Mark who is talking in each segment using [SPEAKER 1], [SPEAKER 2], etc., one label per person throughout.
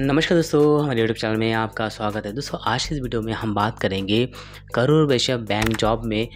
[SPEAKER 1] नमस्कार दोस्तों, हमारे यूट्यूब चैनल में आपका स्वागत है। दोस्तों, आज इस वीडियो में हम बात करेंगे करूर वैश्य बैंक जॉब में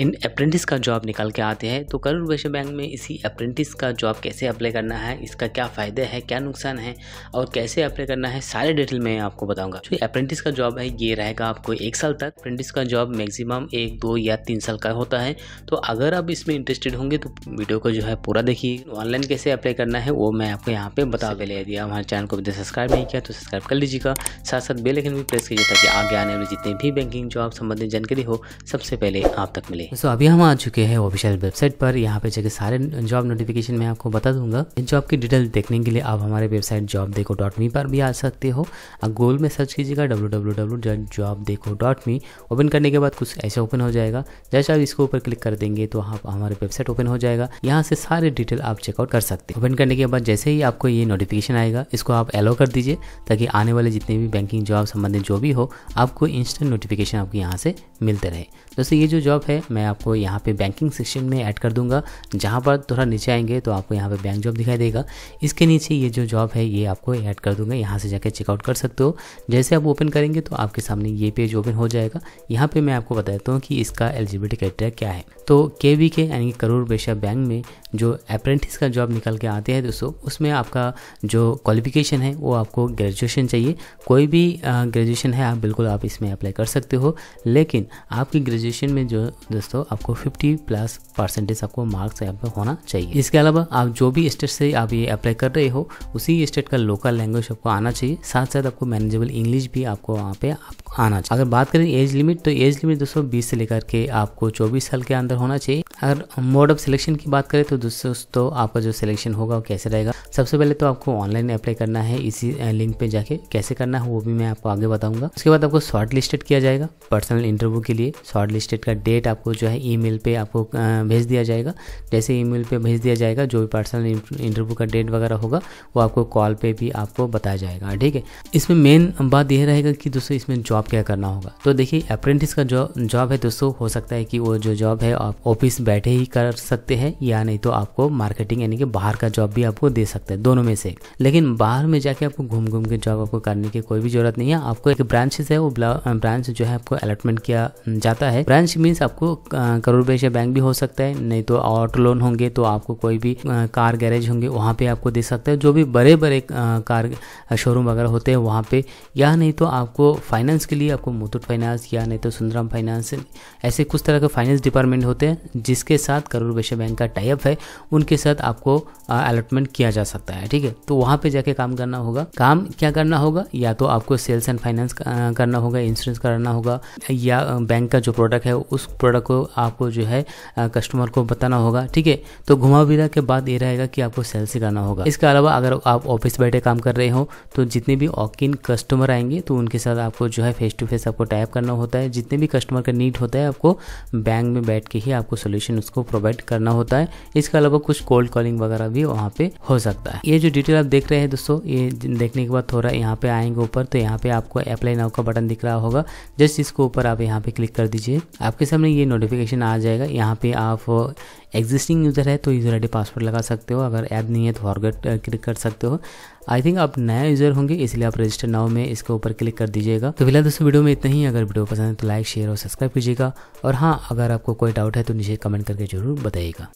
[SPEAKER 1] इन अप्रेंटिस का जॉब निकल के आते हैं तो करूर वैश्य बैंक में इसी अप्रेंटिस का जॉब कैसे अप्लाई करना है, इसका क्या फ़ायदे है, क्या नुकसान है, और कैसे अप्लाई करना है, सारे डिटेल में आपको बताऊँगा। जो अप्रेंटिस का जॉब है, ये रहेगा आपको एक साल तक। अप्रेंटिस का जॉब मैक्सिमम एक, दो या तीन साल का होता है। तो अगर आप इसमें इंटरेस्टेड होंगे तो वीडियो को जो है पूरा देखिए। ऑनलाइन कैसे अप्लाई करना है, वो मैं आपको यहाँ पे बता ले दिया। हमारे चैनल को सब्सक्राइब नहीं किया तो सब्सक्राइब कर लीजिएगा। साथ साथ बेलेकन भी प्रेस कीजिए, ताकि आगे आने वाले जितने भी बैंकिंग जॉब संबंधित जानकारी हो, सबसे पहले आप तक मिले। तो अभी हम आ चुके हैं ऑफिशियल वेबसाइट पर। यहाँ पे जगह सारे जॉब नोटिफिकेशन मैं आपको बता दूँगा। जॉब की डिटेल देखने के लिए आप हमारे website job Dekho dot me पर भी आ सकते हो। आप गूगल में सर्च कीजिएगा W W W dot job Dekho dot me open करने के बाद कुछ ऐसे ओपन हो जाएगा। जैसे आप इसको ऊपर क्लिक कर देंगे तो आप हमारे वेबसाइट ओपन हो जाएगा। यहाँ से सारे डिटेल आप चेकआउट कर सकते हैं। ओपन करने के बाद जैसे ही आपको ये नोटिफिकेशन आएगा, इसको आप एलो कर दीजिए ताकि आने वाले जितने भी बैंकिंग जॉब संबंधित जो भी हो, आपको इंस्टेंट नोटिफिकेशन आपको यहाँ से मिलते रहे। दोस्तों ये जो जॉब है, मैं आपको यहाँ पे बैंकिंग सेक्शन में ऐड कर दूँगा। जहाँ पर थोड़ा नीचे आएँगे तो आपको यहाँ पे बैंक जॉब दिखाई देगा। इसके नीचे ये जो जॉब है, ये आपको ऐड कर दूँगा। यहाँ से जाकर चेकआउट कर सकते हो। जैसे आप ओपन करेंगे तो आपके सामने ये पेज ओपन हो जाएगा। यहाँ पर मैं आपको बताता हूँ कि इसका एलिजिबिलिटी क्राइटेरिया क्या है। तो के वी के यानी कि करोड़ वैश्य बैंक में जो अप्रेंटिस का जॉब निकल के आते हैं दोस्तों, उसमें आपका जो क्वालिफिकेशन है, वो आपको ग्रेजुएशन चाहिए। कोई भी ग्रेजुएशन है, आप बिल्कुल आप इसमें अप्लाई कर सकते हो। लेकिन आपकी ग्रेजुएशन में जो दोस्तों, आपको 50 प्लस परसेंटेज आपको मार्क्स यहाँ पे होना चाहिए। इसके अलावा आप जो भी स्टेट से आप ये अप्लाई कर रहे हो, उसी स्टेट का लोकल लैंग्वेज आपको आना चाहिए। साथ साथ आपको मैनेजेबल इंग्लिश भी आपको वहाँ पे आपको आना चाहिए। अगर बात करें एज लिमिट तो एज लिमिट दोस्तों, बीस से लेकर के आपको चौबीस साल के अंदर होना चाहिए। अगर मोड ऑफ़ सिलेक्शन की बात करें तो दोस्तों, आपका जो सिलेक्शन होगा वो कैसे रहेगा? सबसे पहले तो आपको ऑनलाइन अप्लाई करना है। इसी लिंक पे जाके कैसे करना है, वो भी मैं आपको आगे बताऊँगा। उसके बाद आपको शॉर्ट लिस्टेड किया जाएगा पर्सनल इंटरव्यू के लिए। शॉर्ट लिस्टेड का डेट आपको जो है ईमेल पे आपको भेज दिया जाएगा। जैसे ईमेल पे भेज दिया जाएगा, जो भी पर्सनल इंटरव्यू का डेट वगैरह होगा, वो आपको कॉल पे भी आपको बताया जाएगा, ठीक है? इसमें मेन बात यह रहेगा कि दोस्तों, इसमें जॉब क्या करना होगा? तो देखिए अप्रेंटिस का जॉब है, दोस्तों, हो सकता है कि वो जो जॉब है ऑफ़िस बैठे ही कर सकते हैं, या नहीं तो आपको मार्केटिंग यानी कि बाहर का जॉब भी आपको दे सकते हैं, दोनों में से लेकिन बाहर में जाके आपको घूम घूम के जॉब आपको करने की कोई भी ज़रूरत नहीं है। आपको एक ब्रांचेस है वो ब्रांच जो है आपको अलॉटमेंट किया जाता है। ब्रांच मीन्स आपको करोड़ वैश्य बैंक भी हो सकता है, नहीं तो ऑटो लोन होंगे तो आपको कोई भी कार गैरेज होंगे, वहाँ पे आपको दे सकते हैं। जो भी बड़े बड़े कार शोरूम वगैरह होते हैं वहाँ पे, या नहीं तो आपको फाइनेंस के लिए आपको मुथुट फाइनेंस या नहीं तो सुंदरम फाइनेंस ऐसे कुछ तरह के फाइनेंस डिपार्टमेंट होते हैं जिसके साथ करोड़ वैश्य बैंक का टाइप है, उनके साथ आपको अलॉटमेंट किया जा सकता है, ठीक है? तो वहाँ पे जाके काम करना होगा। काम क्या करना होगा? या तो आपको सेल्स एंड फाइनेंस करना होगा इंश्योरेंस करना होगा, या बैंक का जो प्रोडक्ट है, उस प्रोडक्ट को आपको जो है कस्टमर को बताना होगा, ठीक है? तो घुमा फिरा के बाद ये रहेगा कि आपको सेल्स ही करना होगा। इसके अलावा अगर आप ऑफ़िस बैठे काम कर रहे हो तो जितने भी ऑकिन कस्टमर आएँगे तो उनके साथ आपको जो है फेस टू फेस आपको टाइप करना होता है। जितने भी कस्टमर का नीड होता है, आपको बैंक में बैठ के ही आपको सोल्यूशन उसको प्रोवाइड करना होता है। इसके अलावा कुछ कोल्ड कॉलिंग वगैरह भी वहाँ पे हो सकता है। ये जो डिटेल आप देख रहे हैं दोस्तों, ये देखने के बाद थोड़ा यहाँ पे आएँगे ऊपर तो यहाँ पे आपको अप्लाई नाउ का बटन दिख रहा होगा। जस्ट इसको ऊपर आप यहाँ पे क्लिक कर दीजिए। आपके सामने ये नोटिफिकेशन आ जाएगा। यहाँ पे आप एग्जिस्टिंग यूज़र है तो यूज़र आईडी पासवर्ड लगा सकते हो। अगर ऐप नहीं है तो फॉरगेट क्लिक कर सकते हो। आई थिंक आप नया यूज़र होंगे, इसलिए आप रजिस्टर नाउ में इसके ऊपर क्लिक कर दीजिएगा। तो फ़िलहाल दोस्तों वीडियो में इतना ही। अगर वीडियो पसंद है तो लाइक शेयर और सब्सक्राइब कीजिएगा। और हाँ अगर आपको कोई डाउट है तो नीचे कमेंट करके ज़रूर बताइएगा।